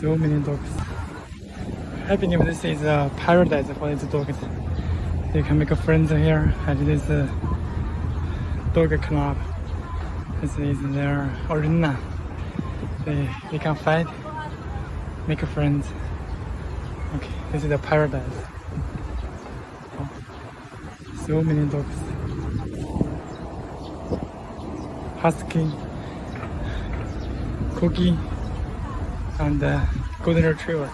So many dogs. I believe this is a paradise for these dogs. You can make friends here at this uh, dog club. This is their arena. They, they can fight, make a friends. Okay, this is a paradise. So many dogs. Husky, Cookie, and uh, Golden Retriever.